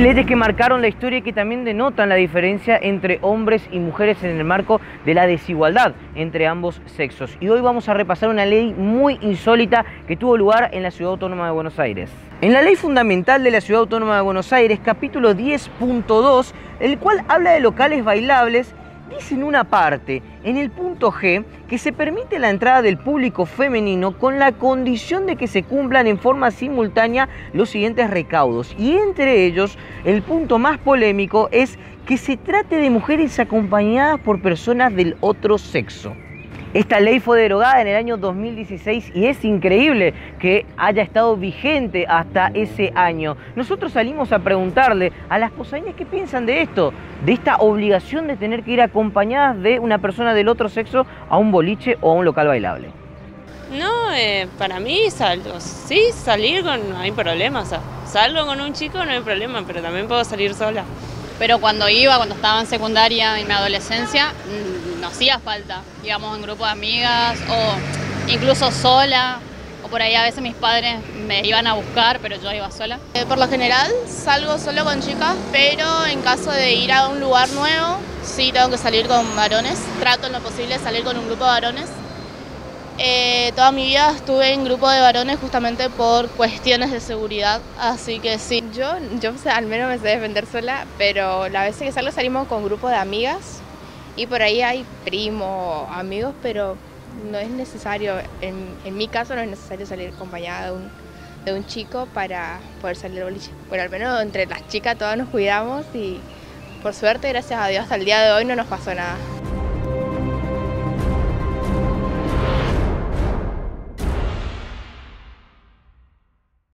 Leyes que marcaron la historia y que también denotan la diferencia entre hombres y mujeres en el marco de la desigualdad entre ambos sexos. Y hoy vamos a repasar una ley muy insólita que tuvo lugar en la Ciudad Autónoma de Buenos Aires. En la Ley Fundamental de la Ciudad Autónoma de Buenos Aires, capítulo 10.2, el cual habla de locales bailables, dice en una parte, en el punto G, que se permite la entrada del público femenino con la condición de que se cumplan en forma simultánea los siguientes recaudos. Y entre ellos, el punto más polémico es que se trate de mujeres acompañadas por personas del otro sexo. Esta ley fue derogada en el año 2016 y es increíble que haya estado vigente hasta ese año. Nosotros salimos a preguntarle a las posadeñas qué piensan de esto, de esta obligación de tener que ir acompañadas de una persona del otro sexo a un boliche o a un local bailable. No, eh, para mí salgo, sí, salir con, no hay problema, o sea, salgo con un chico no hay problema, pero también puedo salir sola. Pero cuando iba, cuando estaba en secundaria, en mi adolescencia, no hacía falta. Íbamos en grupo de amigas o incluso sola. O por ahí a veces mis padres me iban a buscar, pero yo iba sola. Eh, por lo general salgo solo con chicas, pero en caso de ir a un lugar nuevo, sí tengo que salir con varones. Trato en lo posible de salir con un grupo de varones eh, toda mi vida estuve en grupo de varones justamente por cuestiones de seguridad, así que sí. Yo, yo al menos me sé defender sola, pero la vez que salgo salimos con grupo de amigas y por ahí hay primos, amigos, pero no es necesario, en, mi caso no es necesario salir acompañada de un, de un chico para poder salir al boliche. Bueno, al menos entre las chicas todas nos cuidamos y por suerte, gracias a Dios, hasta el día de hoy no nos pasó nada.